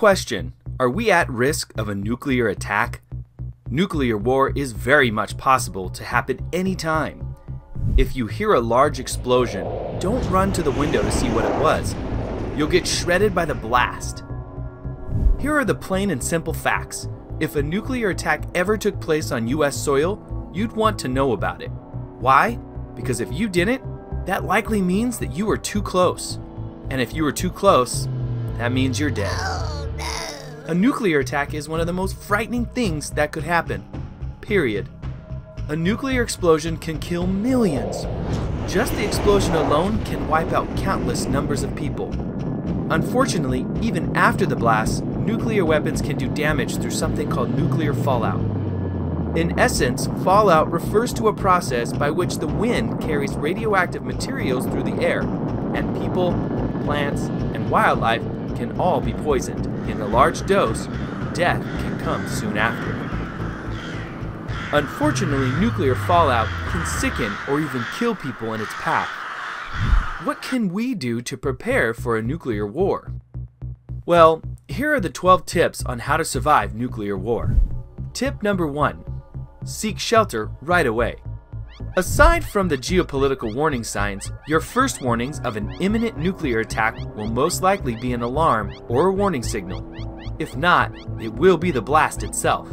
Question Are we at risk of a nuclear attack? Nuclear war is very much possible to happen anytime. If you hear a large explosion, don't run to the window to see what it was. You'll get shredded by the blast. Here are the plain and simple facts. If a nuclear attack ever took place on US soil, you'd want to know about it. Why? Because if you didn't, that likely means that you were too close. And if you were too close, that means you're dead. A nuclear attack is one of the most frightening things that could happen. Period. A nuclear explosion can kill millions. Just the explosion alone can wipe out countless numbers of people. Unfortunately, even after the blast, nuclear weapons can do damage through something called nuclear fallout. In essence, fallout refers to a process by which the wind carries radioactive materials through the air, and people, plants, and wildlife can all be poisoned. In a large dose, death can come soon after. Unfortunately, nuclear fallout can sicken or even kill people in its path. What can we do to prepare for a nuclear war? Well, here are the 12 tips on how to survive nuclear war. Tip number 1 Seek shelter right away. Aside from the geopolitical warning signs, your first warnings of an imminent nuclear attack will most likely be an alarm or a warning signal. If not, it will be the blast itself.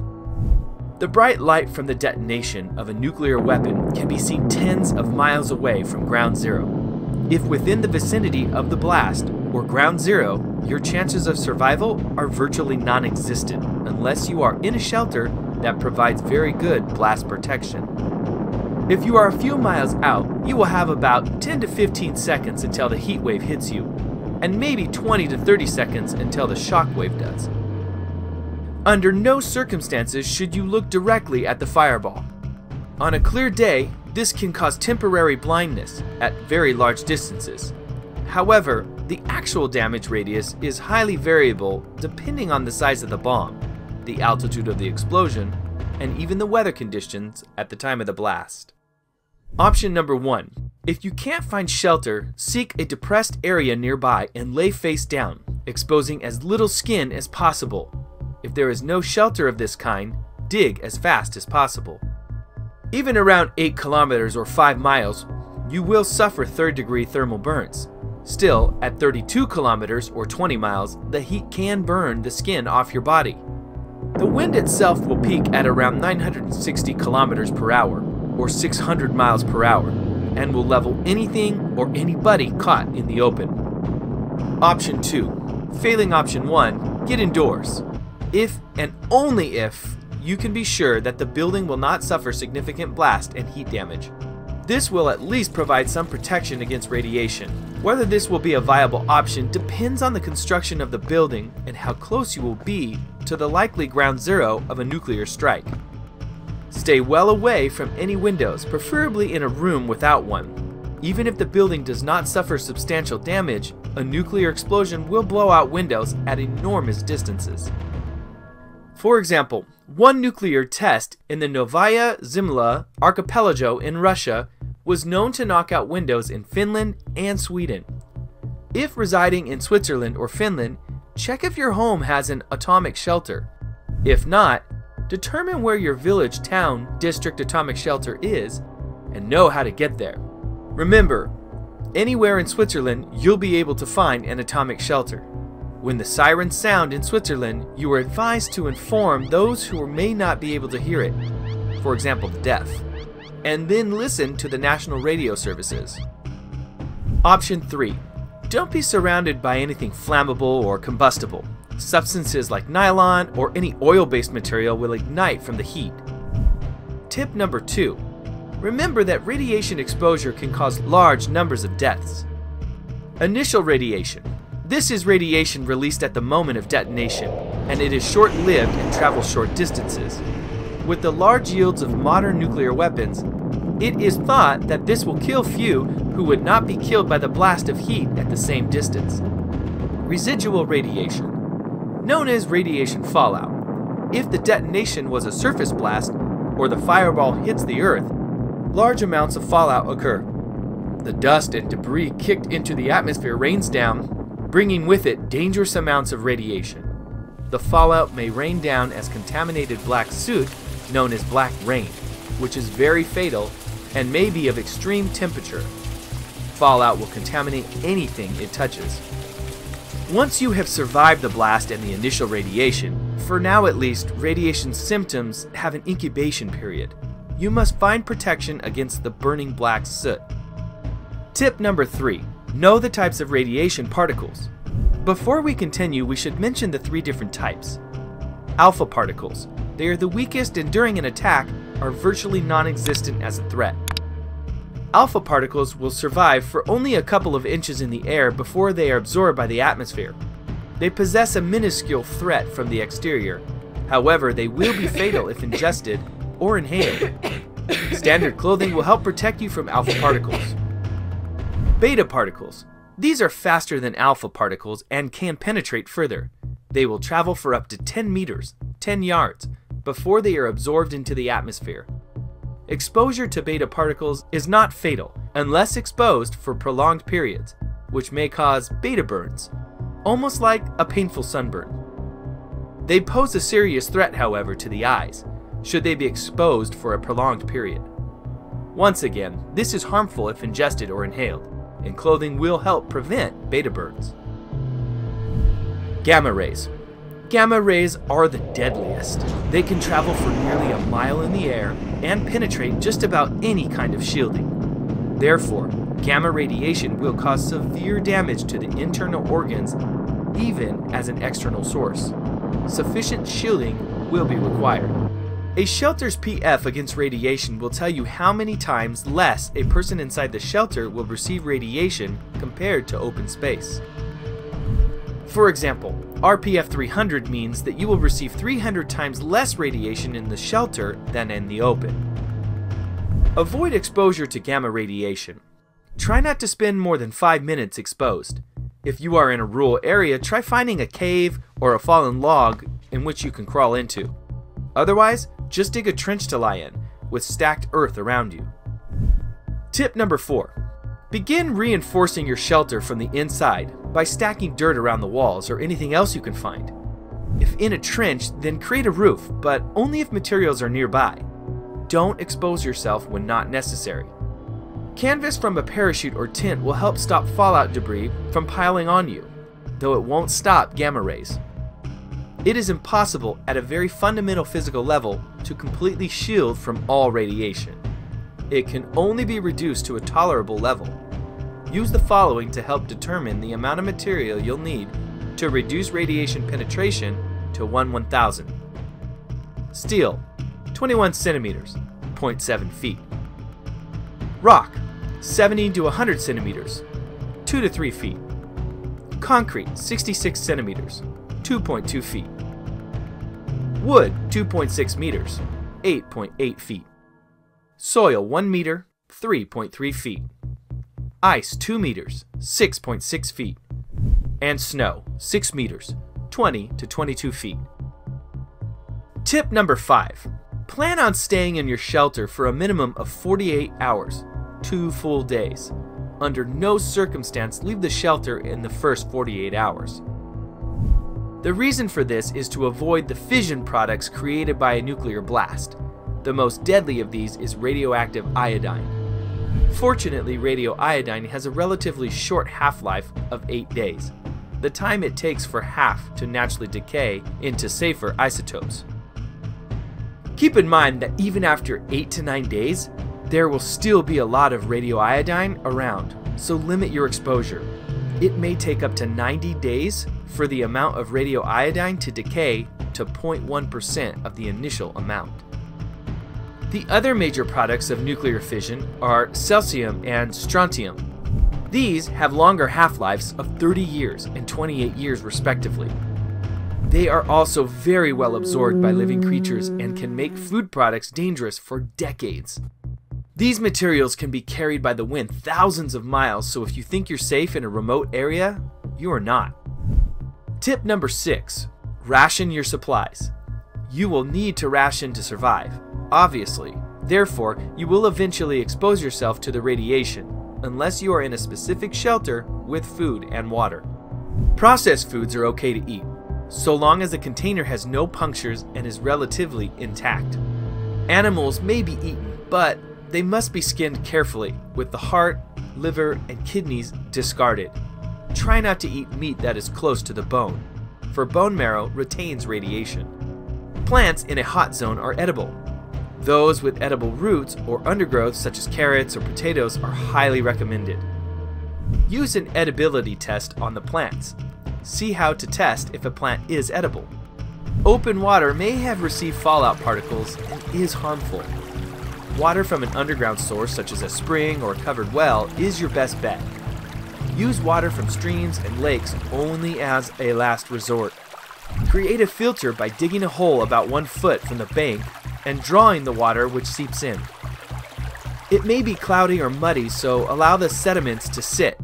The bright light from the detonation of a nuclear weapon can be seen tens of miles away from ground zero. If within the vicinity of the blast or ground zero, your chances of survival are virtually non existent unless you are in a shelter that provides very good blast protection. If you are a few miles out, you will have about 10 to 15 seconds until the heat wave hits you, and maybe 20 to 30 seconds until the shock wave does. Under no circumstances should you look directly at the fireball. On a clear day, this can cause temporary blindness at very large distances. However, the actual damage radius is highly variable depending on the size of the bomb, the altitude of the explosion, and even the weather conditions at the time of the blast. Option number one. If you can't find shelter, seek a depressed area nearby and lay face down, exposing as little skin as possible. If there is no shelter of this kind, dig as fast as possible. Even around 8 kilometers or 5 miles, you will suffer third degree thermal burns. Still, at 32 kilometers or 20 miles, the heat can burn the skin off your body. The wind itself will peak at around 960 kilometers per hour, or 600 miles per hour, and will level anything or anybody caught in the open. Option 2. Failing option 1, get indoors. If and only if you can be sure that the building will not suffer significant blast and heat damage. This will at least provide some protection against radiation. Whether this will be a viable option depends on the construction of the building and how close you will be to the likely ground zero of a nuclear strike. Stay well away from any windows, preferably in a room without one. Even if the building does not suffer substantial damage, a nuclear explosion will blow out windows at enormous distances. For example, one nuclear test in the Novaya Zemlya archipelago in Russia was known to knock out windows in Finland and Sweden. If residing in Switzerland or Finland, check if your home has an atomic shelter. If not, determine where your village, town, district atomic shelter is and know how to get there. Remember, anywhere in Switzerland, you'll be able to find an atomic shelter. When the sirens sound in Switzerland, you are advised to inform those who may not be able to hear it, for example, the deaf, and then listen to the national radio services. Option 3. Don't be surrounded by anything flammable or combustible. Substances like nylon or any oil based material will ignite from the heat. Tip number 2. Remember that radiation exposure can cause large numbers of deaths. Initial radiation. This is radiation released at the moment of detonation, and it is short lived and travels short distances. With the large yields of modern nuclear weapons, it is thought that this will kill few who would not be killed by the blast of heat at the same distance. Residual radiation, known as radiation fallout. If the detonation was a surface blast, or the fireball hits the earth, large amounts of fallout occur. The dust and debris kicked into the atmosphere rains down, bringing with it dangerous amounts of radiation. the fallout may rain down as contaminated black soot known as black rain, which is very fatal and may be of extreme temperature. Fallout will contaminate anything it touches. Once you have survived the blast and the initial radiation, for now at least, radiation symptoms have an incubation period. You must find protection against the burning black soot. Tip number 3. Know the types of radiation particles. Before we continue, we should mention the three different types. Alpha particles. They are the weakest and during an attack are virtually non-existent as a threat. Alpha particles will survive for only a couple of inches in the air before they are absorbed by the atmosphere. They possess a minuscule threat from the exterior. However, they will be fatal if ingested or inhaled. Standard clothing will help protect you from alpha particles. Beta particles. These are faster than alpha particles and can penetrate further. They will travel for up to 10 meters, 10 yards, before they are absorbed into the atmosphere. Exposure to beta particles is not fatal unless exposed for prolonged periods, which may cause beta burns, almost like a painful sunburn. They pose a serious threat, however, to the eyes, should they be exposed for a prolonged period. Once again, this is harmful if ingested or inhaled, and clothing will help prevent beta burns. Gamma rays. Gamma rays are the deadliest. They can travel for nearly a mile in the air and penetrate just about any kind of shielding. Therefore, gamma radiation will cause severe damage to the internal organs even as an external source. Sufficient shielding will be required. A shelter's PF against radiation will tell you how many times less a person inside the shelter will receive radiation compared to open space. For example, RPF 300 means that you will receive 300 times less radiation in the shelter than in the open. Avoid exposure to gamma radiation. Try not to spend more than 5 minutes exposed. If you are in a rural area, try finding a cave or a fallen log in which you can crawl into. Otherwise, just dig a trench to lie in, with stacked earth around you. Tip number 4. Begin reinforcing your shelter from the inside by stacking dirt around the walls or anything else you can find. If in a trench, then create a roof, but only if materials are nearby. Don't expose yourself when not necessary. Canvas from a parachute or tent will help stop fallout debris from piling on you, though it won't stop gamma rays. It is impossible at a very fundamental physical level to completely shield from all radiation it can only be reduced to a tolerable level. Use the following to help determine the amount of material you'll need to reduce radiation penetration to 1 1000. Steel, 21 centimeters, 0.7 feet. Rock, 70 to 100 centimeters, 2 to 3 feet. Concrete, 66 centimeters, 2.2 feet. Wood, 2.6 meters, 8.8 feet. Soil 1 meter, 3.3 feet. Ice 2 meters, 6.6 feet. And snow 6 meters, 20 to 22 feet. Tip number 5. Plan on staying in your shelter for a minimum of 48 hours, 2 full days. Under no circumstance leave the shelter in the first 48 hours. The reason for this is to avoid the fission products created by a nuclear blast. The most deadly of these is radioactive iodine. Fortunately, radioiodine has a relatively short half-life of 8 days, the time it takes for half to naturally decay into safer isotopes. Keep in mind that even after 8 to 9 days, there will still be a lot of radioiodine around, so limit your exposure. It may take up to 90 days for the amount of radioiodine to decay to 0.1% of the initial amount. The other major products of nuclear fission are cesium and strontium. These have longer half-lives of 30 years and 28 years respectively. They are also very well absorbed by living creatures and can make food products dangerous for decades. These materials can be carried by the wind thousands of miles, so if you think you're safe in a remote area, you are not. Tip number 6. Ration your supplies. You will need to ration to survive obviously. Therefore, you will eventually expose yourself to the radiation, unless you are in a specific shelter with food and water. Processed foods are okay to eat. so long as the container has no punctures and is relatively intact. Animals may be eaten, but they must be skinned carefully, with the heart, liver, and kidneys discarded. Try not to eat meat that is close to the bone, for bone marrow retains radiation. Plants in a hot zone are edible. Those with edible roots or undergrowth, such as carrots or potatoes, are highly recommended. Use an edibility test on the plants. See how to test if a plant is edible. Open water may have received fallout particles and is harmful. Water from an underground source, such as a spring or a covered well, is your best bet. Use water from streams and lakes only as a last resort. Create a filter by digging a hole about one foot from the bank and drawing the water which seeps in. It may be cloudy or muddy, so allow the sediments to sit.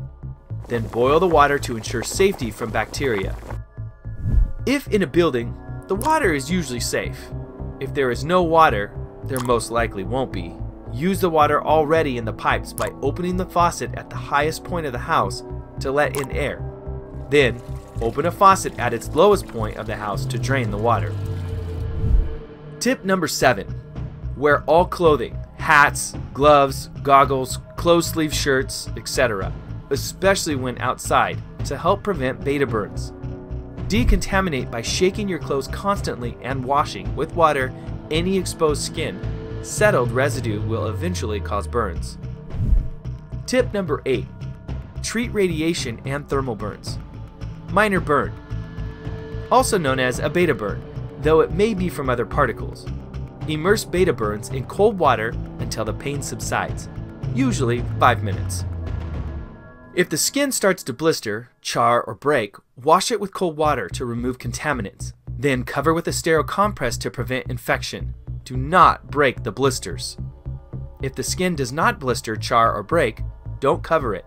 Then boil the water to ensure safety from bacteria. If in a building, the water is usually safe. If there is no water, there most likely won't be. Use the water already in the pipes by opening the faucet at the highest point of the house to let in air. Then, open a faucet at its lowest point of the house to drain the water. Tip number 7. Wear all clothing, hats, gloves, goggles, closed sleeve shirts, etc., especially when outside, to help prevent beta burns. Decontaminate by shaking your clothes constantly and washing with water any exposed skin. Settled residue will eventually cause burns. Tip number 8. Treat radiation and thermal burns. Minor burn, also known as a beta burn, though it may be from other particles. Immerse beta burns in cold water until the pain subsides, usually 5 minutes. If the skin starts to blister, char, or break, wash it with cold water to remove contaminants. Then cover with a sterile compress to prevent infection. Do not break the blisters. If the skin does not blister, char, or break, don't cover it,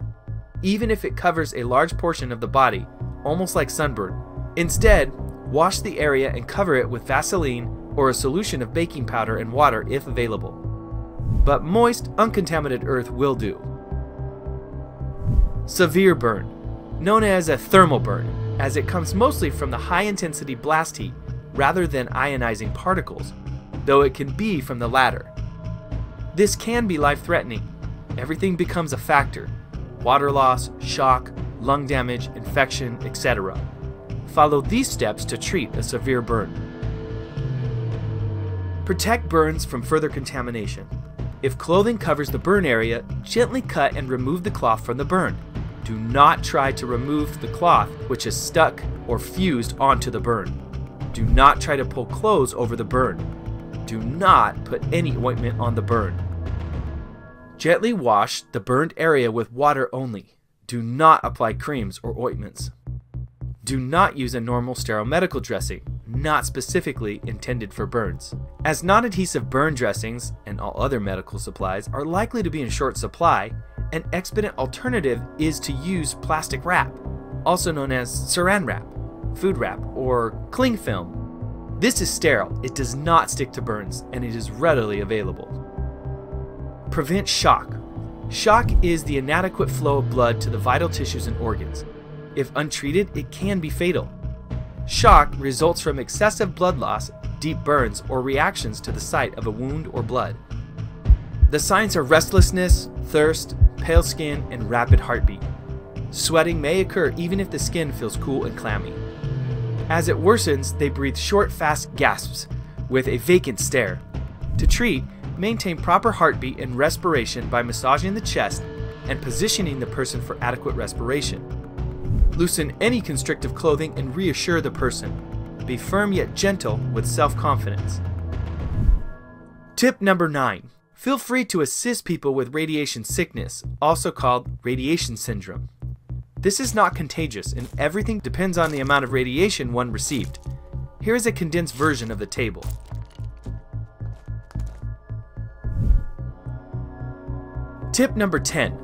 even if it covers a large portion of the body, almost like sunburn. Instead, Wash the area and cover it with Vaseline or a solution of baking powder and water if available. But moist, uncontaminated earth will do. Severe burn, known as a thermal burn, as it comes mostly from the high intensity blast heat rather than ionizing particles, though it can be from the latter. This can be life threatening. Everything becomes a factor water loss, shock, lung damage, infection, etc. Follow these steps to treat a severe burn. Protect burns from further contamination. If clothing covers the burn area, gently cut and remove the cloth from the burn. Do not try to remove the cloth which is stuck or fused onto the burn. Do not try to pull clothes over the burn. Do not put any ointment on the burn. Gently wash the burned area with water only. Do not apply creams or ointments. Do not use a normal sterile medical dressing, not specifically intended for burns, as non-adhesive burn dressings and all other medical supplies are likely to be in short supply. An expedient alternative is to use plastic wrap, also known as saran wrap, food wrap, or cling film. This is sterile, it does not stick to burns, and it is readily available. Prevent shock. Shock is the inadequate flow of blood to the vital tissues and organs. If untreated, it can be fatal. Shock results from excessive blood loss, deep burns, or reactions to the site of a wound or blood. The signs are restlessness, thirst, pale skin, and rapid heartbeat. Sweating may occur even if the skin feels cool and clammy. As it worsens, they breathe short, fast gasps with a vacant stare. To treat, maintain proper heartbeat and respiration by massaging the chest and positioning the person for adequate respiration. Loosen any constrictive clothing and reassure the person. Be firm yet gentle with self confidence. Tip number 9. Feel free to assist people with radiation sickness, also called radiation syndrome. This is not contagious, and everything depends on the amount of radiation one received. Here is a condensed version of the table. Tip number 10.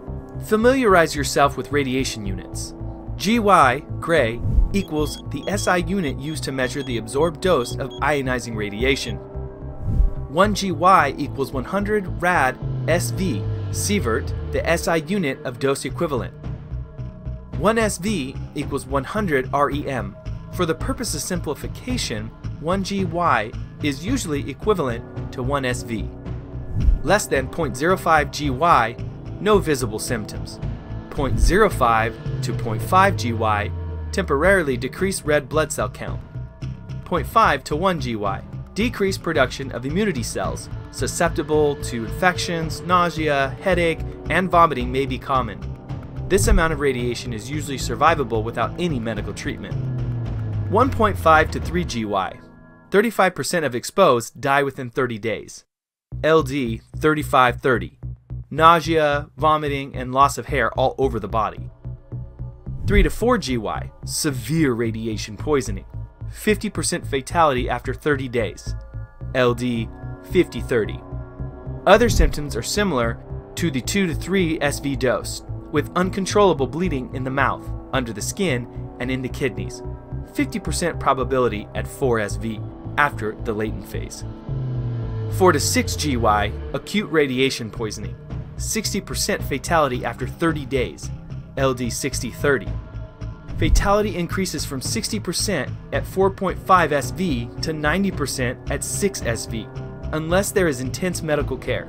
Familiarize yourself with radiation units. GY, gray, equals the SI unit used to measure the absorbed dose of ionizing radiation. 1 GY equals 100 rad SV, sievert, the SI unit of dose equivalent. 1 SV equals 100 REM, For the purpose of simplification, 1 GY is usually equivalent to 1 SV. Less than 0.05 GY, no visible symptoms. 0.05 to 0.5 GY, temporarily decrease red blood cell count. 0.5 to 1 GY, decreased production of immunity cells, susceptible to infections, nausea, headache, and vomiting may be common. This amount of radiation is usually survivable without any medical treatment. 1.5 to 3 GY. 35% of exposed die within 30 days. LD 3530. Nausea, vomiting, and loss of hair all over the body. 3 to 4 GY. Severe radiation poisoning. 50% fatality after 30 days. LD 5030. Other symptoms are similar to the 2 to 3 SV dose, with uncontrollable bleeding in the mouth, under the skin, and in the kidneys. 50% probability at 4 SV after the latent phase. 4 to 6 GY, acute radiation poisoning. 60% fatality after 30 days, LD 6030. Fatality increases from 60% at 4.5 SV to 90% at 6 SV, unless there is intense medical care.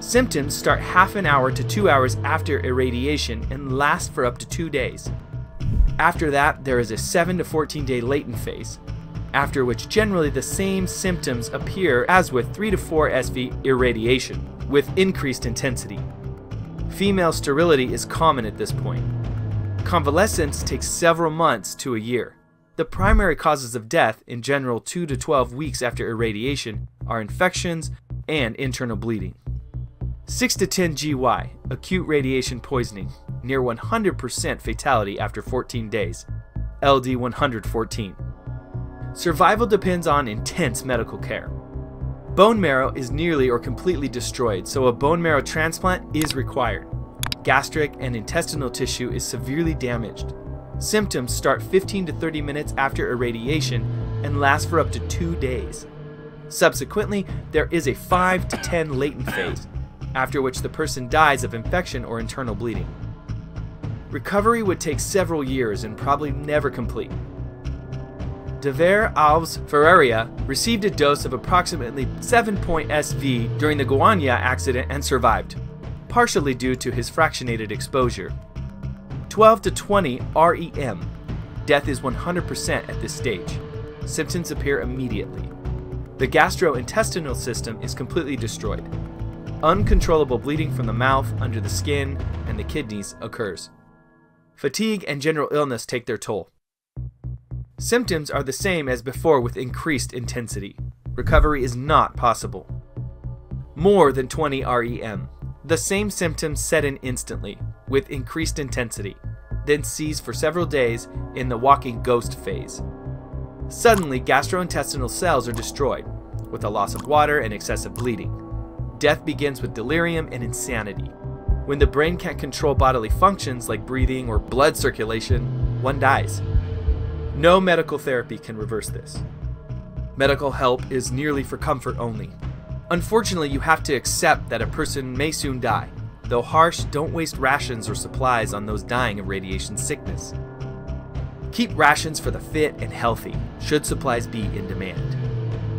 Symptoms start half an hour to two hours after irradiation and last for up to two days. After that, there is a 7 to 14 day latent phase, after which generally the same symptoms appear as with 3 to 4 SV irradiation, with increased intensity. Female sterility is common at this point. Convalescence takes several months to a year. The primary causes of death, in general 2 to 12 weeks after irradiation, are infections and internal bleeding. 6 to 10 GY, acute radiation poisoning, near 100% fatality after 14 days, LD 114. Survival depends on intense medical care. Bone marrow is nearly or completely destroyed, so a bone marrow transplant is required. Gastric and intestinal tissue is severely damaged. Symptoms start 15 to 30 minutes after irradiation and last for up to two days. Subsequently, there is a 5 to 10 latent phase, after which the person dies of infection or internal bleeding. Recovery would take several years and probably never complete. Devair Alves Ferreira received a dose of approximately 7 SV during the Goiânia accident and survived, partially due to his fractionated exposure. 12 to 20 REM. Death is 100% at this stage. Symptoms appear immediately. The gastrointestinal system is completely destroyed. Uncontrollable bleeding from the mouth, under the skin, and the kidneys occurs. Fatigue and general illness take their toll. Symptoms are the same as before with increased intensity. Recovery is not possible. More than 20 REM. The same symptoms set in instantly, with increased intensity, then cease for several days in the walking ghost phase. Suddenly, gastrointestinal cells are destroyed, with a loss of water and excessive bleeding. Death begins with delirium and insanity. When the brain can't control bodily functions like breathing or blood circulation, one dies. No medical therapy can reverse this. Medical help is nearly for comfort only. Unfortunately, you have to accept that a person may soon die. Though harsh, don't waste rations or supplies on those dying of radiation sickness. Keep rations for the fit and healthy, should supplies be in demand.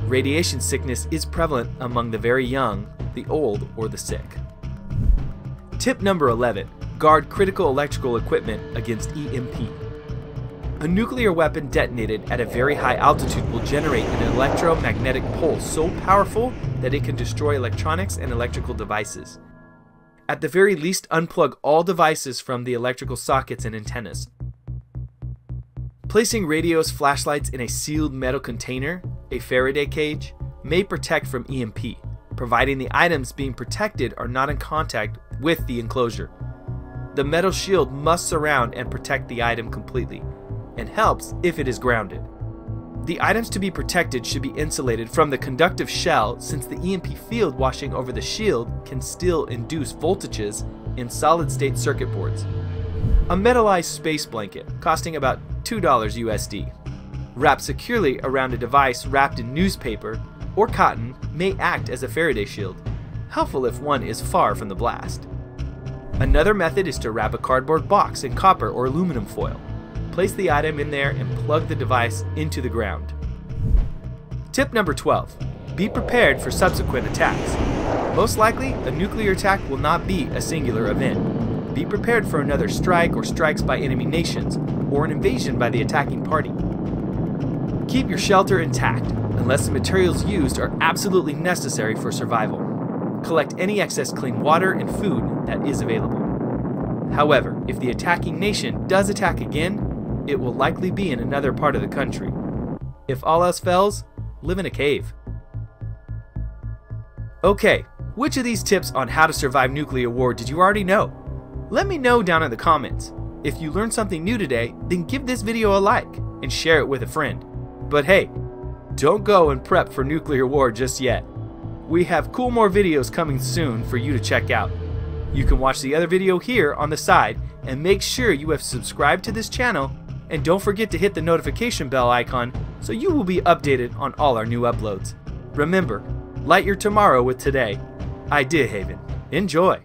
Radiation sickness is prevalent among the very young, the old, or the sick. Tip number 11 Guard critical electrical equipment against EMP. A nuclear weapon detonated at a very high altitude will generate an electromagnetic pulse so powerful that it can destroy electronics and electrical devices. At the very least, unplug all devices from the electrical sockets and antennas. Placing radios, flashlights in a sealed metal container, a Faraday cage, may protect from EMP, providing the items being protected are not in contact with the enclosure. The metal shield must surround and protect the item completely, and helps if it is grounded. The items to be protected should be insulated from the conductive shell since the EMP field washing over the shield can still induce voltages in solid state circuit boards. A metallized space blanket costing about $2 USD. Wrapped securely around a device wrapped in newspaper or cotton may act as a Faraday shield, helpful if one is far from the blast. Another method is to wrap a cardboard box in copper or aluminum foil. Place the item in there and plug the device into the ground. Tip number 12. Be prepared for subsequent attacks. Most likely, a nuclear attack will not be a singular event. Be prepared for another strike or strikes by enemy nations, or an invasion by the attacking party. Keep your shelter intact, unless the materials used are absolutely necessary for survival. Collect any excess clean water and food that is available. However, if the attacking nation does attack again, it will likely be in another part of the country. If all else fails, live in a cave. Okay, which of these tips on how to survive nuclear war did you already know? Let me know down in the comments. If you learned something new today, then give this video a like and share it with a friend. But hey, don't go and prep for nuclear war just yet. We have cool more videos coming soon for you to check out. You can watch the other video here on the side and make sure you have subscribed to this channel and don't forget to hit the notification bell icon so you will be updated on all our new uploads. Remember, light your tomorrow with today. Idea Haven. Enjoy!